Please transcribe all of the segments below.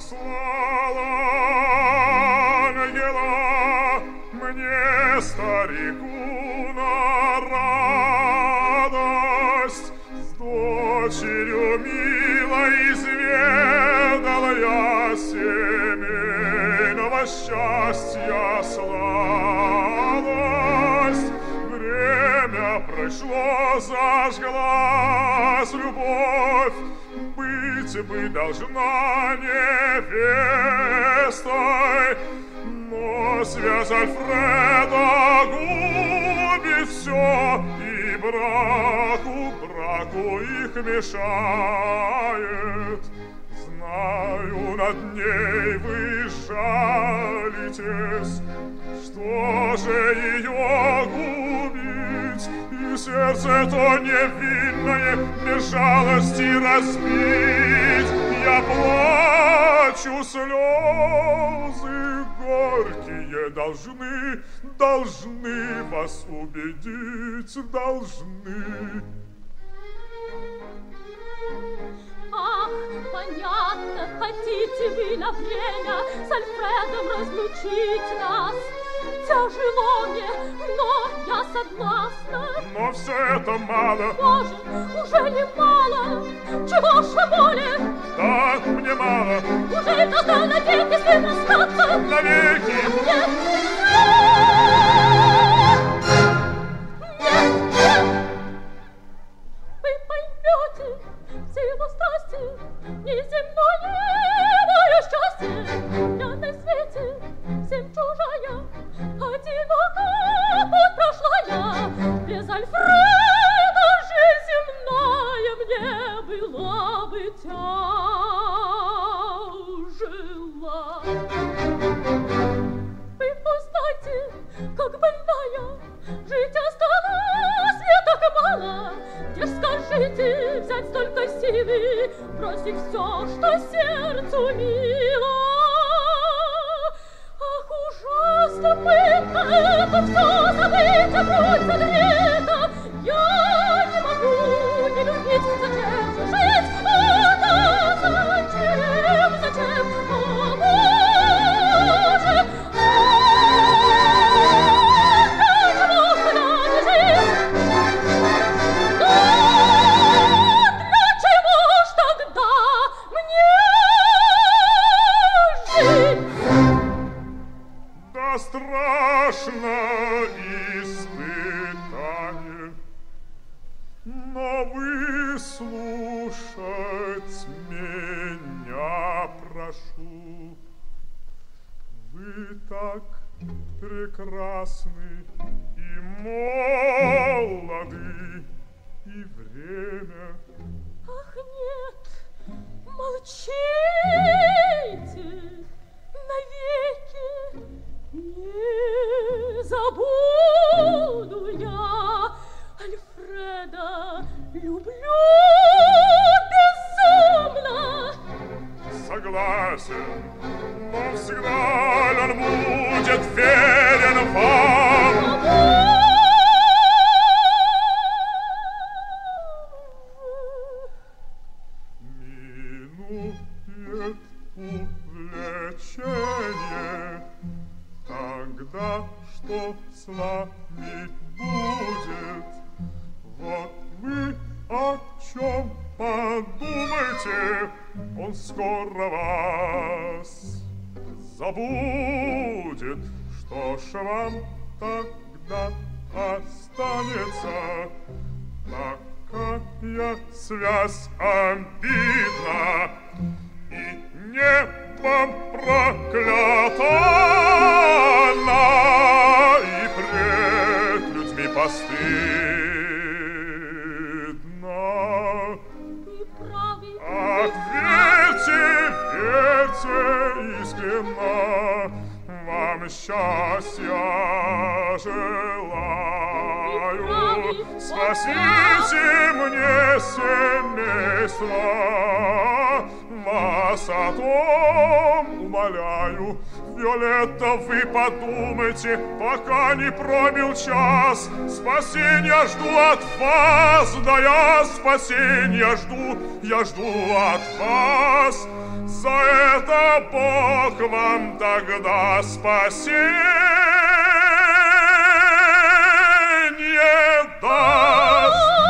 послала ангела мне, старику, на радость. С дочерью милой изведала я семейного счастья сладость. Время прошло, зажглась любовь, быть бы должна невестой, но связь Альфреда губит все, и браку, браку их мешает. Знаю, над ней вы жалитесь, что же ее губить, и сердце то невинное без жалости разбить. Я плачу слезы горькие, должны, должны вас убедить, должны. Ах, понятно, хотите вы на время с Альфредом разлучить нас. Тяжело мне, но я согласна. Но все это мало. Боже, уже не мало? Чего ж более? Да, мне мало. Уже должна навеки с ним Скажите взять столько силы, бросить все, что сердцу мило? Ах, ужасно пытка, это все забыть, обруть задрета. Страшно испытание, но выслушать меня прошу. Вы так прекрасны и молоды, и время согласен, но всегда ли он будет верен вам. Минует увлечение, тогда что с Тогда останется? Такая связь обидна и небом проклята и пред людьми постыдна. Желаю. Спасите мне семейство, вас о том умоляю, Виолетта, вы подумайте, пока не пробил час. Спасения жду от вас, да я спасения жду, я жду от вас. За это Бог вам тогда спасение mir das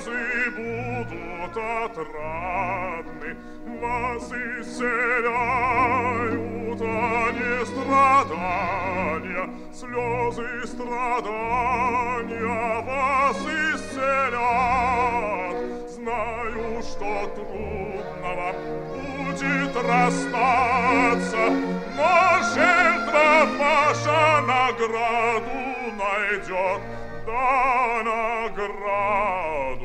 слезы будут отрадны, вас исцеляют они страдания, слезы страдания вас исцелят. Знаю, что трудно вам будет расстаться, но жертва ваша награду найдет, да награду